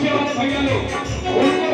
पीछे वाले भैया लोग। उनको